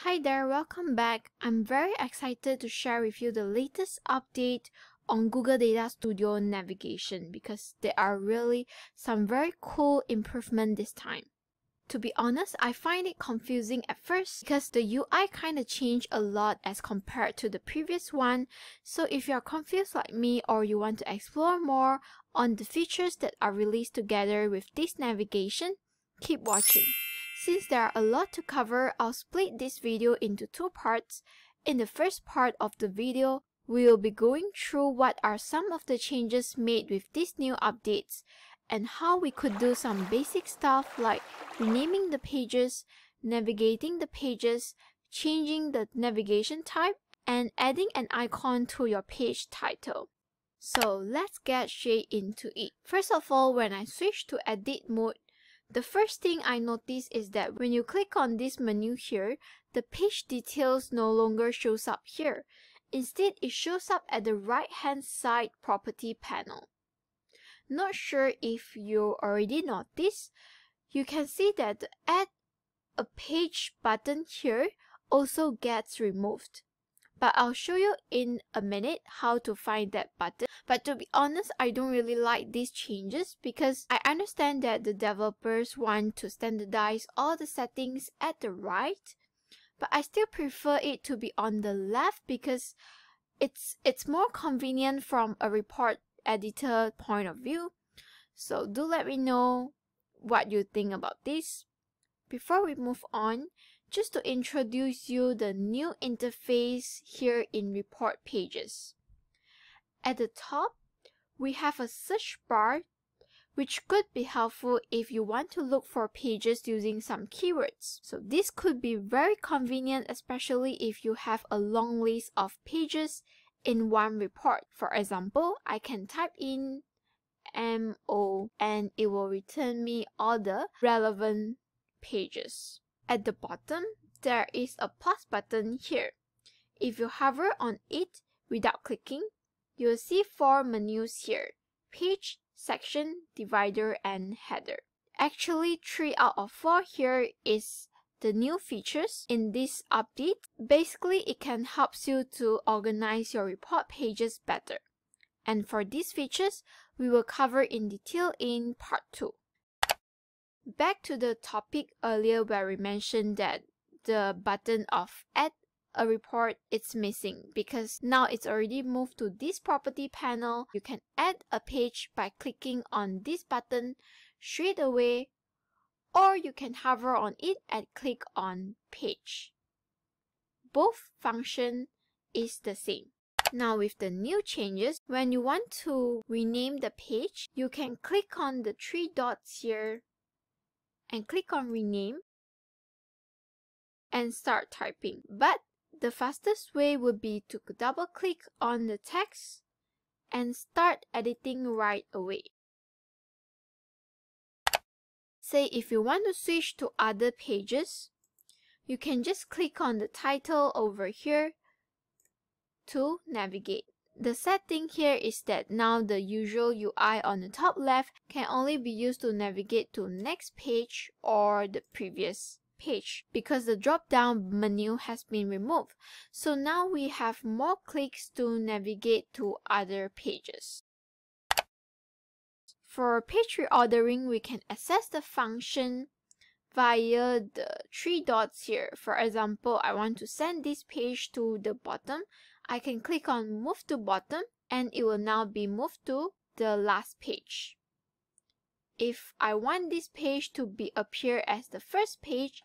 Hi there, welcome back. I'm very excited to share with you the latest update on Google Data Studio navigation because there are really some very cool improvement this time. To be honest, I find it confusing at first because the UI kind of changed a lot as compared to the previous one. So if you're confused like me or you want to explore more on the features that are released together with this navigation, keep watching. Since there are a lot to cover, I'll split this video into two parts. In the first part of the video, we will be going through what are some of the changes made with these new updates and how we could do some basic stuff like renaming the pages, navigating the pages, changing the navigation type, and adding an icon to your page title. So let's get straight into it. First of all, when I switch to edit mode, the first thing I notice is that when you click on this menu here, the page details no longer shows up here. Instead, it shows up at the right hand side property panel. Not sure if you already noticed, you can see that the add a page button here also gets removed. But I'll show you in a minute how to find that button. But to be honest, I don't really like these changes because I understand that the developers want to standardize all the settings at the right. But I still prefer it to be on the left because it's it's more convenient from a report editor point of view. So do let me know what you think about this. Before we move on, just to introduce you the new interface here in report pages. At the top, we have a search bar which could be helpful if you want to look for pages using some keywords. So this could be very convenient especially if you have a long list of pages in one report. For example, I can type in MO and it will return me all the relevant pages. At the bottom, there is a plus button here. If you hover on it without clicking, you'll see four menus here. Page, section, divider, and header. Actually, 3 out of 4 here is the new features in this update. Basically, it can help you to organize your report pages better. And for these features, we will cover in detail in part 2. Back to the topic earlier where we mentioned that the button of add a report it's missing because now it's already moved to this property panel. You can add a page by clicking on this button straight away or you can hover on it and click on page. Both function is the same. Now with the new changes, when you want to rename the page, you can click on the three dots here and click on rename and start typing. But the fastest way would be to double click on the text and start editing right away. Say if you want to switch to other pages, you can just click on the title over here to navigate. The setting here is that now the usual UI on the top left can only be used to navigate to next page or the previous page because the drop down menu has been removed. So now we have more clicks to navigate to other pages. For page reordering, we can access the function via the three dots here. For example, I want to send this page to the bottom. I can click on move to bottom and it will now be moved to the last page. If I want this page to be appear as the first page,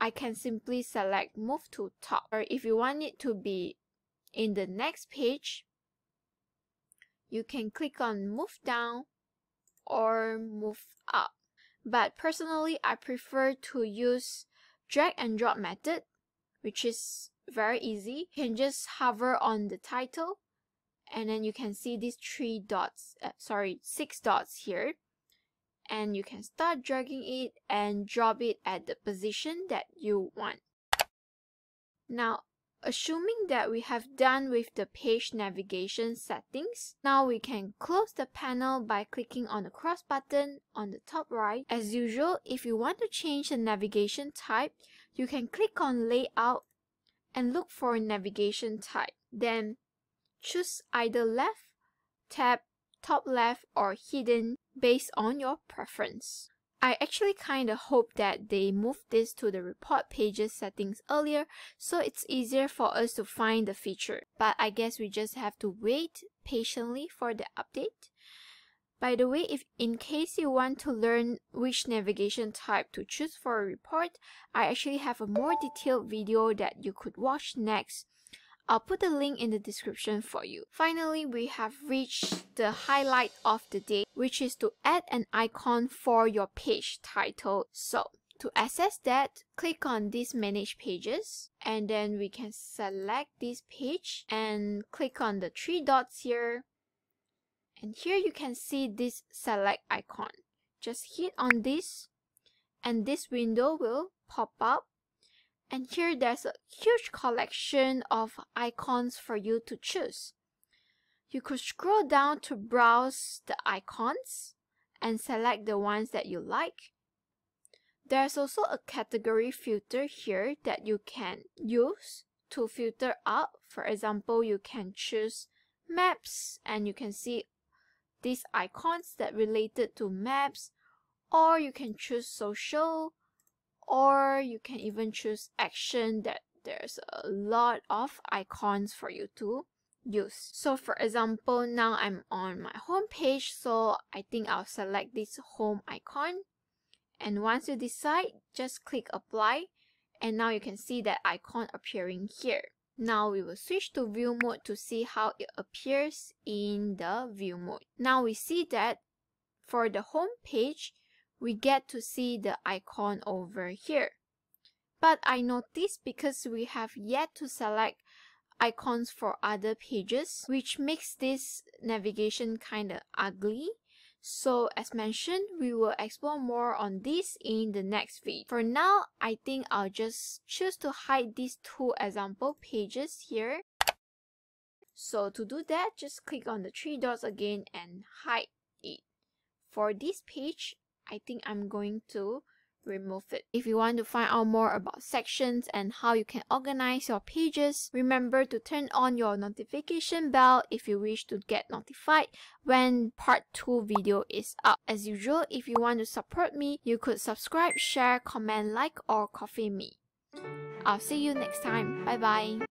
I can simply select move to top. Or if you want it to be in the next page, you can click on move down or move up. But personally, I prefer to use drag and drop method, which is very easy. You can just hover on the title and then you can see these three dots, uh, sorry, six dots here. And you can start dragging it and drop it at the position that you want. Now, Assuming that we have done with the page navigation settings, now we can close the panel by clicking on the cross button on the top right. As usual, if you want to change the navigation type, you can click on layout and look for navigation type. Then choose either left, tab, top left or hidden based on your preference. I actually kinda hope that they moved this to the report pages settings earlier so it's easier for us to find the feature. But I guess we just have to wait patiently for the update. By the way, if in case you want to learn which navigation type to choose for a report, I actually have a more detailed video that you could watch next I'll put the link in the description for you. Finally, we have reached the highlight of the day, which is to add an icon for your page title. So, to access that, click on this manage pages and then we can select this page and click on the three dots here. And here you can see this select icon. Just hit on this and this window will pop up and here there's a huge collection of icons for you to choose. You could scroll down to browse the icons and select the ones that you like. There's also a category filter here that you can use to filter out. For example, you can choose maps and you can see these icons that related to maps or you can choose social or you can even choose action that there's a lot of icons for you to use. So for example, now I'm on my home page, so I think I'll select this home icon. And once you decide, just click apply and now you can see that icon appearing here. Now we will switch to view mode to see how it appears in the view mode. Now we see that for the home page, we get to see the icon over here. But I noticed because we have yet to select icons for other pages, which makes this navigation kinda ugly. So as mentioned, we will explore more on this in the next video. For now, I think I'll just choose to hide these two example pages here. So to do that, just click on the three dots again and hide it. For this page, I think I'm going to remove it. If you want to find out more about sections and how you can organize your pages, remember to turn on your notification bell if you wish to get notified when part 2 video is up. As usual, if you want to support me, you could subscribe, share, comment, like or coffee me. I'll see you next time. Bye bye.